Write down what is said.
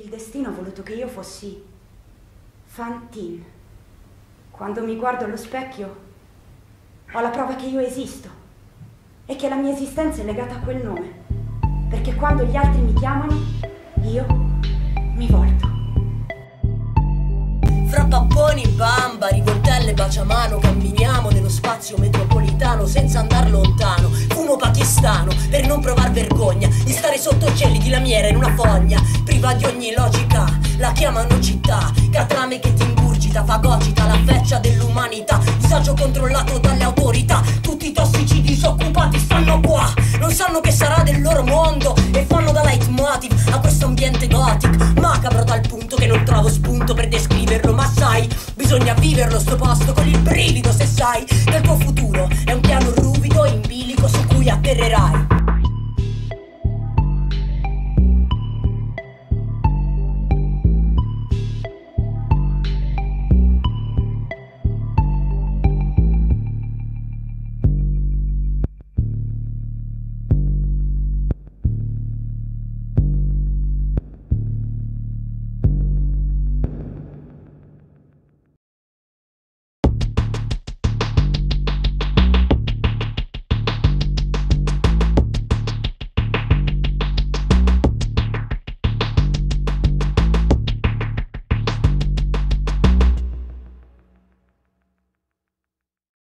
Il destino ha voluto che io fossi Fantin. Quando mi guardo allo specchio ho la prova che io esisto e che la mia esistenza è legata a quel nome. Perché quando gli altri mi chiamano, io mi volto. Fra papponi, bamba, rivoltelle, baciamano Camminiamo nello spazio metropolitano senza andar lontano Fumo pakistano per non provar vergogna Sotto cieli di lamiera in una foglia Priva di ogni logica, la chiamano città. Catrame che ti ingurgita, fagocita la feccia dell'umanità. Disagio controllato dalle autorità. Tutti i tossici disoccupati stanno qua. Non sanno che sarà del loro mondo E fanno da leitmotiv a questo ambiente gothic. Macabro dal punto che non trovo spunto per descriverlo Ma sai, bisogna viverlo sto posto con il brivido se sai Che il tuo futuro è un piano ruvido in bilico su cui atterrerai